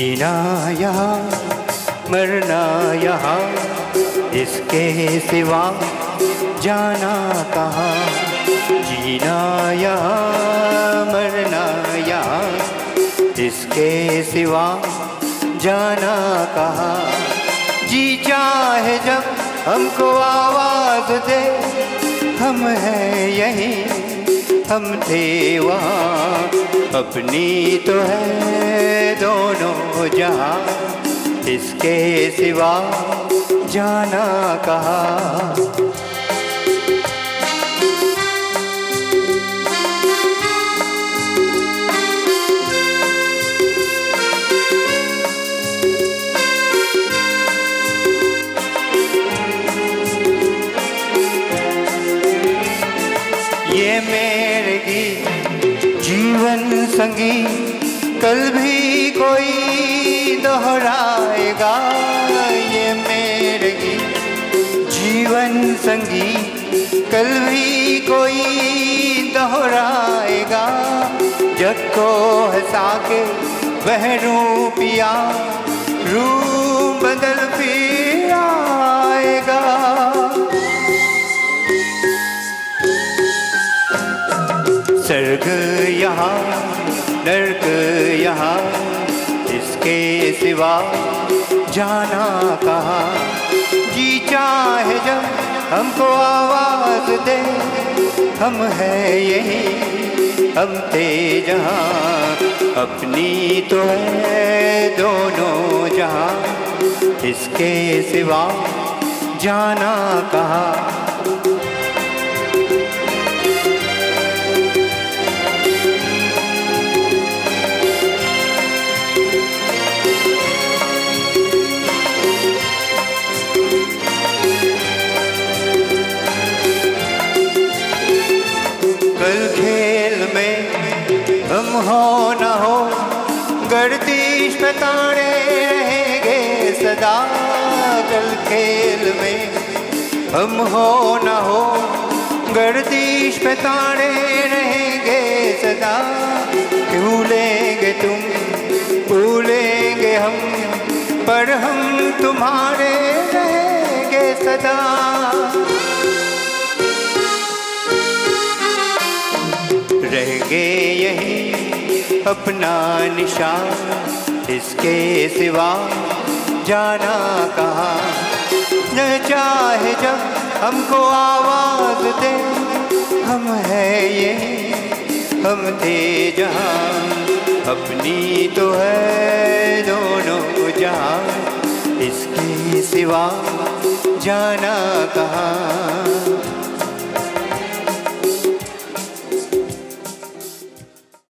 यहाँ मरना यहाँ इसके सिवा जाना कहाँ? जीना यहाँ मरना यहाँ इसके सिवा जाना कहाँ? जी चाहे जब हमको आवाज़ दे, हम हैं यहीं, हम थे वहाँ। अपनी तो है दोनों जहाँ इसके सिवा जाना कहा। ये मेरे गीत जीवन संगी कल भी कोई दोहराएगा ये मेरे गीत जीवन संगी। कल भी कोई दोहराएगा। जग को हंसा के वह रूपिया रू बदल फिर आएगा। स्वर्ग यहाँ नर्क यहाँ, इसके सिवा जाना कहाँ? जी चाहे जब हमको आवाज़ दे, हम हैं यही, हम थे जहाँ। अपनी तो है दोनों जहाँ, इसके सिवा जाना कहाँ? हम हो न हो, गर्दिश ताड़े रहेंगे सदा कल खेल में। हम हो न हो, गर्दिश ताड़े रहेंगे सदा। भूलेंगे तुम भूलेंगे हम, पर हम तुम्हारे रहेंगे सदा। रहेंगे यही अपना निशान, इसके सिवा जाना कहाँ? न चाहे जब हमको आवाज़ दे, हम है ये, हम थे जहाँ। अपनी तो है दोनों जहाँ इसके सिवा जाना कहाँ?